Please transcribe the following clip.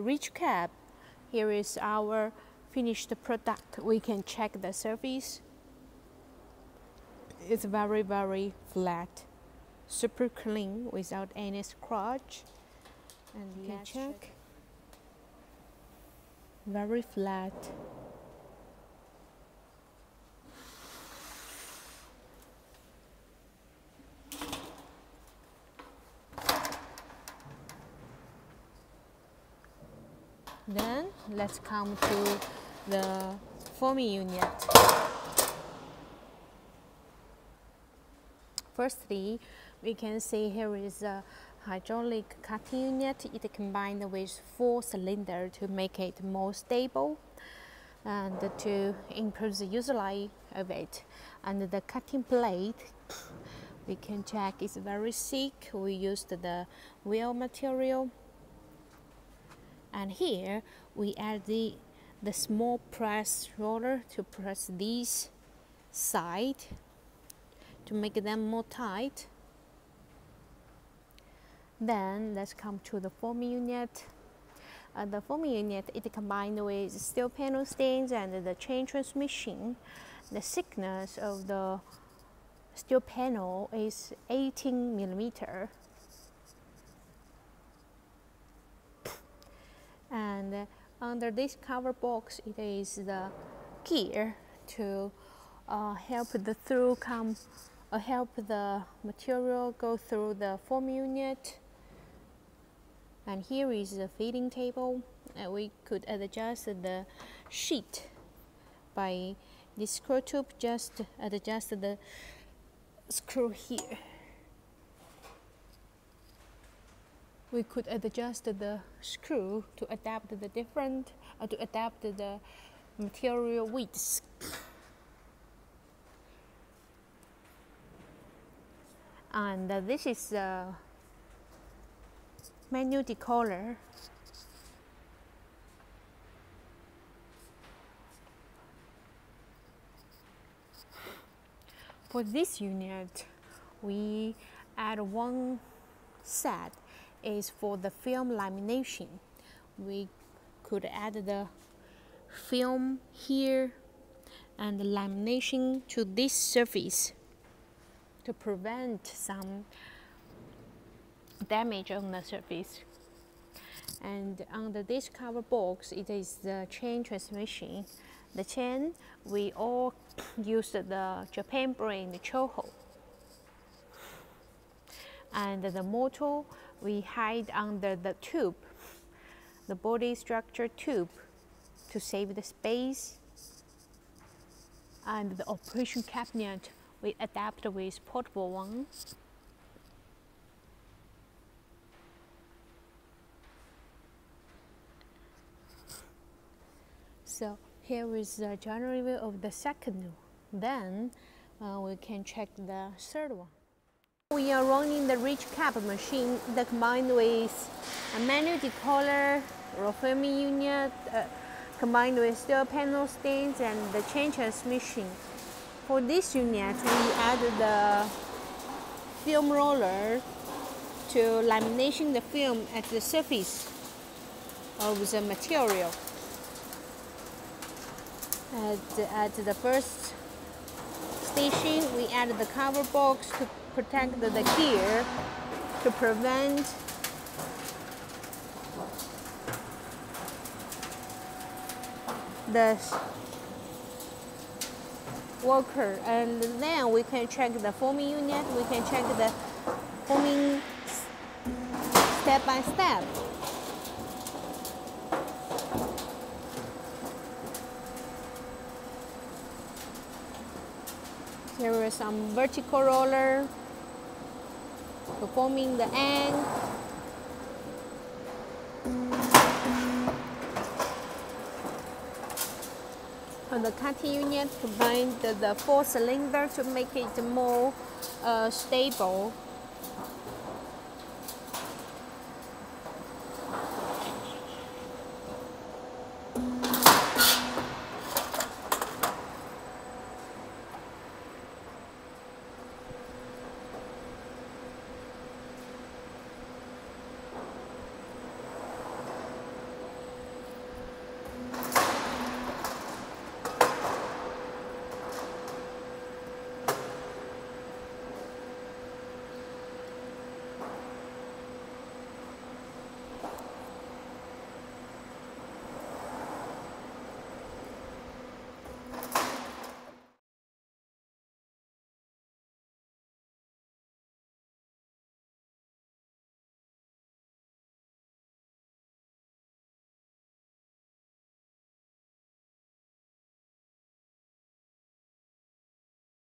ridge cap, here is our finished product. We can check the surface. It's very, very flat, super clean without any scratch. And you can check. Very flat. Then let's come to the forming unit. Firstly, we can see here is a hydraulic cutting unit. It combined with four cylinder to make it more stable and to improve the user life of it. And the cutting blade, we can check is very thick. We used the wheel material and here we add the the small press roller to press these side to make them more tight. Then let's come to the forming unit. Uh, the forming unit it combined with steel panel stands and the chain transmission. The thickness of the steel panel is 18 millimeter and under this cover box it is the gear to uh, help the through come uh, help the material go through the form unit. And here is the feeding table. And we could adjust the sheet by this screw tube just adjust the screw here we could adjust the screw to adapt the different uh, to adapt the material widths. And uh, this is the manual decoiler. For this unit we add one set is for the film lamination. We could add the film here and the lamination to this surface to prevent some damage on the surface. And under this cover box, it is the chain transmission. The chain, we all used the Japan brand Choho. And the motor, we hide under the tube, the body structure tube to save the space. And the operation cabinet, we adapt with portable one. So here is the general review of the second. Then uh, we can check the third one. We are running the ridge cap machine that combined with a manual decoiler, forming unit, uh, combined with steel panel stands and the chain transmission. For this unit, we added the film roller to lamination the film at the surface of the material. At, at the first station, added the cover box to protect the, gear to prevent the worker. And then we can check the forming unit. We can check the forming step by step here is some vertical roller performing the end. On the cutting unit, combine the, the four cylinder to make it more uh, stable.